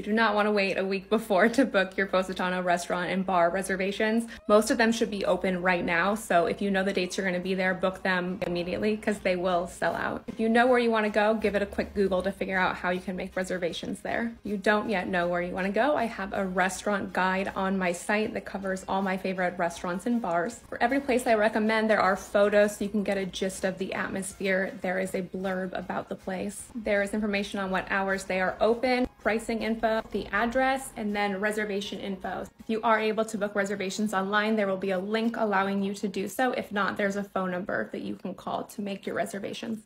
You do not want to wait a week before to book your Positano restaurant and bar reservations. Most of them should be open right now, so if you know the dates you're going to be there, book them immediately because they will sell out. If you know where you want to go, give it a quick Google to figure out how you can make reservations there. You don't yet know where you want to go, I have a restaurant guide on my site that covers all my favorite restaurants and bars. For every place I recommend, there are photos so you can get a gist of the atmosphere. There is a blurb about the place. There is information on what hours they are open, pricing info, the address, and then reservation info. If you are able to book reservations online, there will be a link allowing you to do so. If not, there's a phone number that you can call to make your reservations.